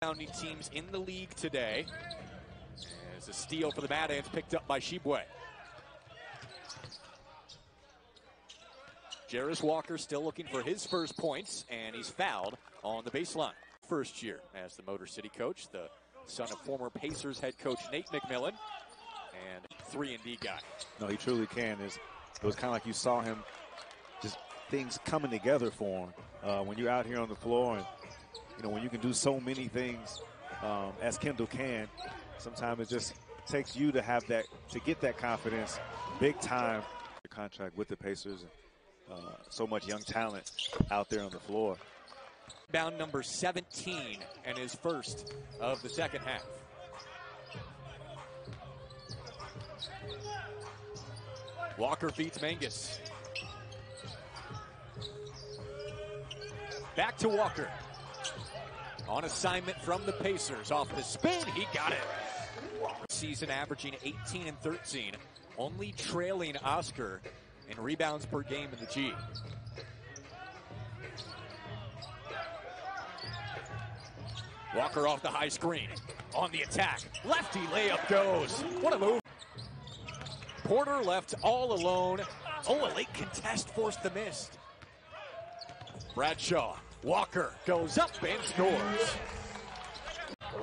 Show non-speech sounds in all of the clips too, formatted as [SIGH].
Rebounding teams in the league today. As a steal for the Mad Ants picked up by Tshiebwe. Jarace Walker still looking for his first points, and he's fouled on the baseline. First year as the Motor City coach, the son of former Pacers head coach Nate McMillan, and 3 and D guy. No, he truly can. It was kind of like you saw him, just things coming together for him uh, when you're out here on the floor, and you know when you can do so many things um, as Kendall can. Sometimes it just takes you to have that to get that confidence, big time. Contract with the Pacers. And, uh, so much young talent out there on the floor. Bound number 17 and his first of the second half. Walker beats Mangus. Back to Walker. On assignment from the Pacers. Off the spin, he got it. Season averaging 18 and 13. Only trailing Oscar in rebounds per game in the G. Walker off the high screen. On the attack. Lefty layup goes. What a move. Porter left all alone. Oh, a late contest forced the miss. Bradshaw. Walker goes up and scores.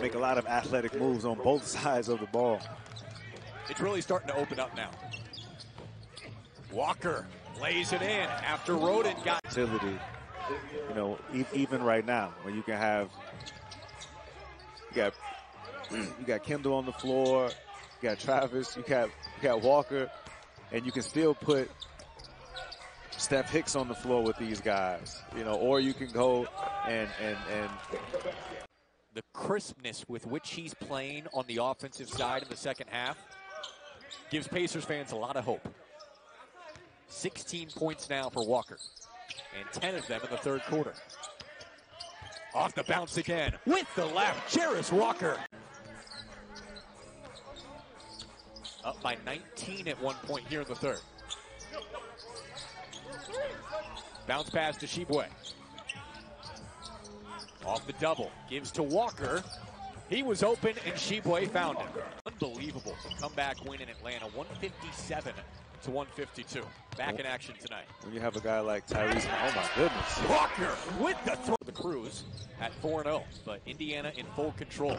Make a lot of athletic moves on both [LAUGHS] sides of the ball. It's really starting to open up now. Walker lays it in after Roden got utility. You know, e- even right now, where you can have you got [CLEARS THROAT] you got Kendall on the floor, you got Travis, you got you got Walker, and you can still put Steph Hicks on the floor with these guys. You know, or you can go and and and the crispness with which he's playing on the offensive side in the second half gives Pacers fans a lot of hope. 16 points now for Walker, and 10 of them in the third quarter. Off the bounce again with the left, Jarace Walker. Up by 19 at one point here in the third. Bounce pass to Tshiebwe. Off the double, gives to Walker. He was open and Tshiebwe found him. Unbelievable comeback win in Atlanta, 157 to 152. Back in action tonight. When you have a guy like Tyrese, oh my goodness. Walker with the throw. The Cruise at 4 0, but Indiana in full control.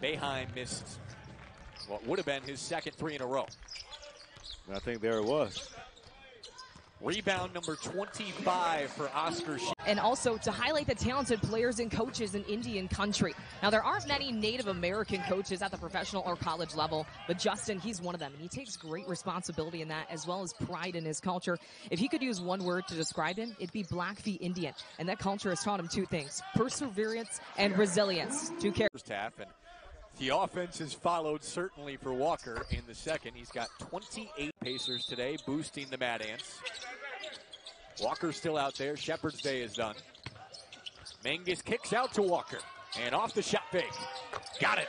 Boeheim missed what would have been his second three in a row. I think there it was. Rebound number 25 for Oscar. And also to highlight the talented players and coaches in Indian country. Now, there aren't many Native American coaches at the professional or college level, but Justin, he's one of them. And he takes great responsibility in that as well as pride in his culture. If he could use one word to describe him, it'd be Blackfeet Indian. And that culture has taught him two things perseverance and resilience. Two characters. Half and the offense has followed certainly for Walker in the second. He's got 28 Pacers today, boosting the Mad Ants. Walker's still out there. Shepard's day is done. Mangus kicks out to Walker. And off the shot fake. Got it.